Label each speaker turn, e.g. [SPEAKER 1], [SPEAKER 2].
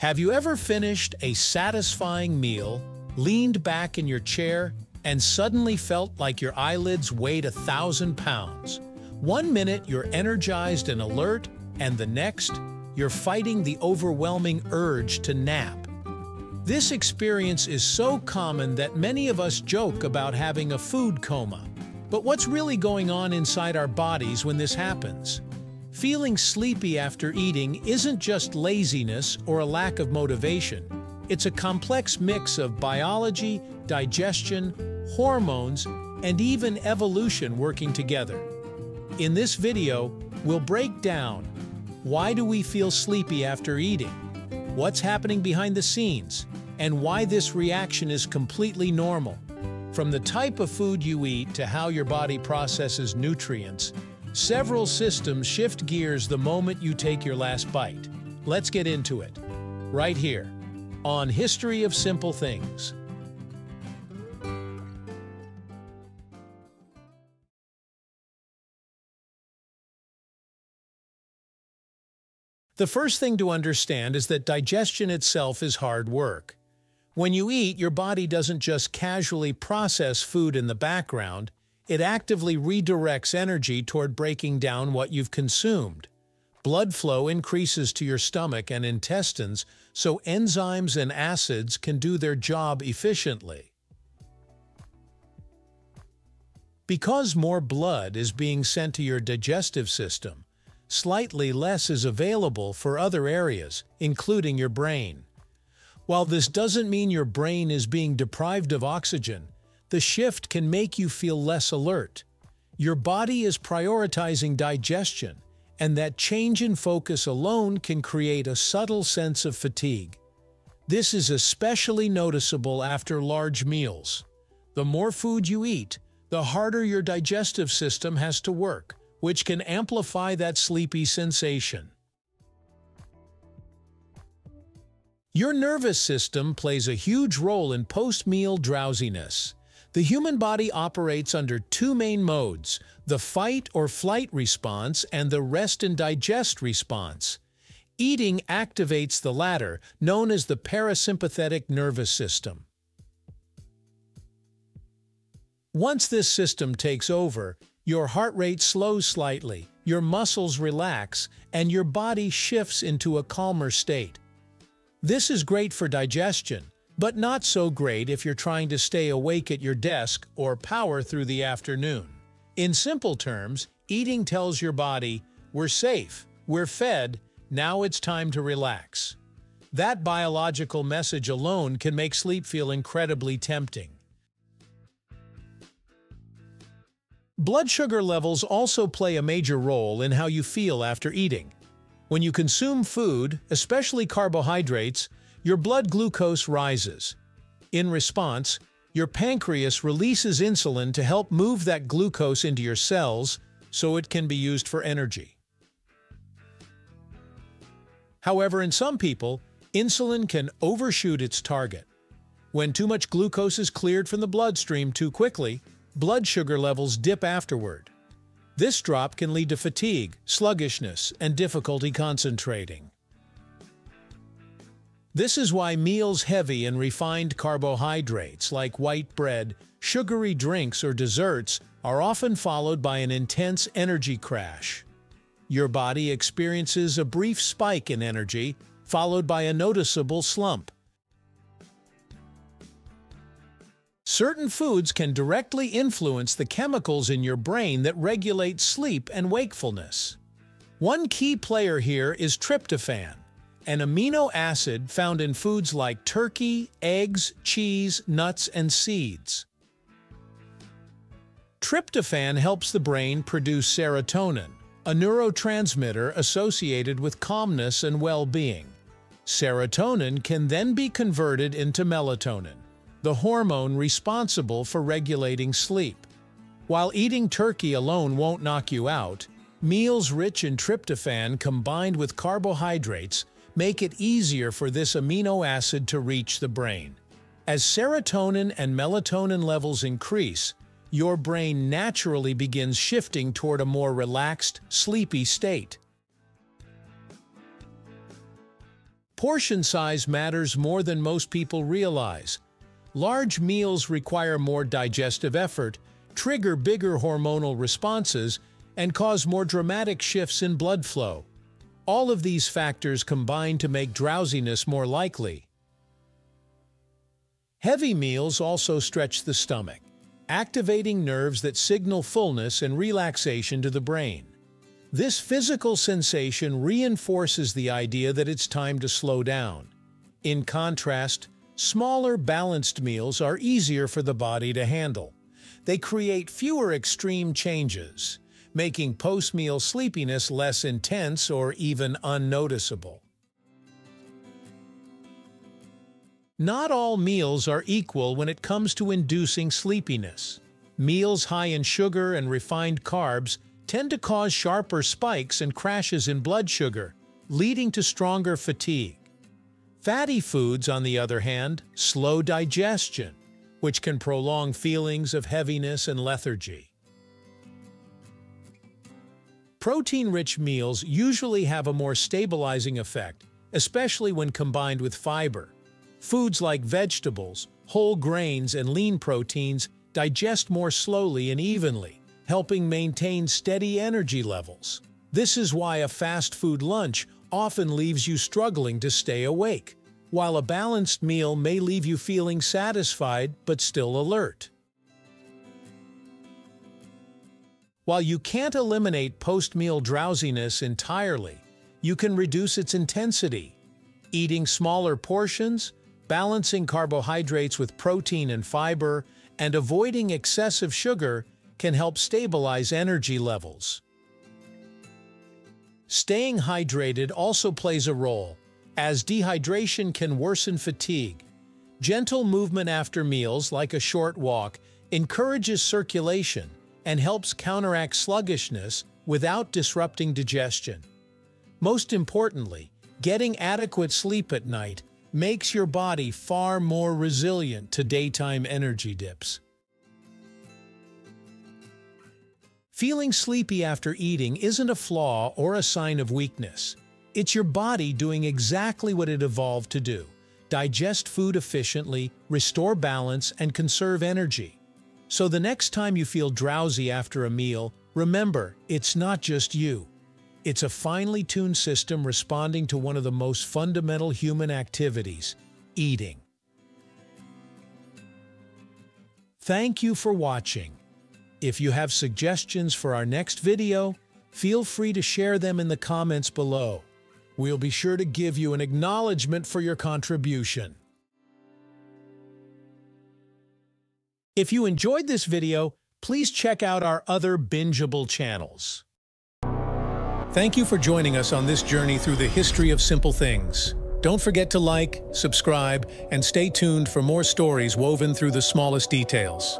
[SPEAKER 1] Have you ever finished a satisfying meal, leaned back in your chair, and suddenly felt like your eyelids weighed a thousand pounds? One minute you're energized and alert, and the next, you're fighting the overwhelming urge to nap. This experience is so common that many of us joke about having a food coma. But what's really going on inside our bodies when this happens? Feeling sleepy after eating isn't just laziness or a lack of motivation. It's a complex mix of biology, digestion, hormones, and even evolution working together. In this video, we'll break down why do we feel sleepy after eating, what's happening behind the scenes, and why this reaction is completely normal. From the type of food you eat to how your body processes nutrients, Several systems shift gears the moment you take your last bite. Let's get into it. Right here, on History of Simple Things. The first thing to understand is that digestion itself is hard work. When you eat, your body doesn't just casually process food in the background, it actively redirects energy toward breaking down what you've consumed. Blood flow increases to your stomach and intestines so enzymes and acids can do their job efficiently. Because more blood is being sent to your digestive system, slightly less is available for other areas, including your brain. While this doesn't mean your brain is being deprived of oxygen, the shift can make you feel less alert. Your body is prioritizing digestion, and that change in focus alone can create a subtle sense of fatigue. This is especially noticeable after large meals. The more food you eat, the harder your digestive system has to work, which can amplify that sleepy sensation. Your nervous system plays a huge role in post-meal drowsiness. The human body operates under two main modes, the fight or flight response and the rest and digest response. Eating activates the latter, known as the parasympathetic nervous system. Once this system takes over, your heart rate slows slightly, your muscles relax, and your body shifts into a calmer state. This is great for digestion, but not so great if you're trying to stay awake at your desk or power through the afternoon. In simple terms, eating tells your body, we're safe, we're fed, now it's time to relax. That biological message alone can make sleep feel incredibly tempting. Blood sugar levels also play a major role in how you feel after eating. When you consume food, especially carbohydrates, your blood glucose rises. In response, your pancreas releases insulin to help move that glucose into your cells so it can be used for energy. However, in some people, insulin can overshoot its target. When too much glucose is cleared from the bloodstream too quickly, blood sugar levels dip afterward. This drop can lead to fatigue, sluggishness, and difficulty concentrating. This is why meals heavy in refined carbohydrates like white bread, sugary drinks, or desserts are often followed by an intense energy crash. Your body experiences a brief spike in energy, followed by a noticeable slump. Certain foods can directly influence the chemicals in your brain that regulate sleep and wakefulness. One key player here is tryptophan, an amino acid found in foods like turkey, eggs, cheese, nuts, and seeds. Tryptophan helps the brain produce serotonin, a neurotransmitter associated with calmness and well-being. Serotonin can then be converted into melatonin, the hormone responsible for regulating sleep. While eating turkey alone won't knock you out, meals rich in tryptophan combined with carbohydrates make it easier for this amino acid to reach the brain. As serotonin and melatonin levels increase, your brain naturally begins shifting toward a more relaxed, sleepy state. Portion size matters more than most people realize. Large meals require more digestive effort, trigger bigger hormonal responses, and cause more dramatic shifts in blood flow. All of these factors combine to make drowsiness more likely. Heavy meals also stretch the stomach, activating nerves that signal fullness and relaxation to the brain. This physical sensation reinforces the idea that it's time to slow down. In contrast, smaller, balanced meals are easier for the body to handle. They create fewer extreme changes, making post-meal sleepiness less intense or even unnoticeable. Not all meals are equal when it comes to inducing sleepiness. Meals high in sugar and refined carbs tend to cause sharper spikes and crashes in blood sugar, leading to stronger fatigue. Fatty foods, on the other hand, slow digestion, which can prolong feelings of heaviness and lethargy. Protein-rich meals usually have a more stabilizing effect, especially when combined with fiber. Foods like vegetables, whole grains, and lean proteins digest more slowly and evenly, helping maintain steady energy levels. This is why a fast food lunch often leaves you struggling to stay awake, while a balanced meal may leave you feeling satisfied but still alert. While you can't eliminate post-meal drowsiness entirely, you can reduce its intensity. Eating smaller portions, balancing carbohydrates with protein and fiber, and avoiding excessive sugar can help stabilize energy levels. Staying hydrated also plays a role, as dehydration can worsen fatigue. Gentle movement after meals, like a short walk, encourages circulation and helps counteract sluggishness without disrupting digestion. Most importantly, getting adequate sleep at night makes your body far more resilient to daytime energy dips. Feeling sleepy after eating isn't a flaw or a sign of weakness. It's your body doing exactly what it evolved to do digest food efficiently, restore balance, and conserve energy. So the next time you feel drowsy after a meal, remember, it's not just you. It's a finely tuned system responding to one of the most fundamental human activities, eating. Thank you for watching. If you have suggestions for our next video, feel free to share them in the comments below. We'll be sure to give you an acknowledgement for your contribution. If you enjoyed this video, please check out our other bingeable channels. Thank you for joining us on this journey through the history of simple things. Don't forget to like, subscribe, and stay tuned for more stories woven through the smallest details.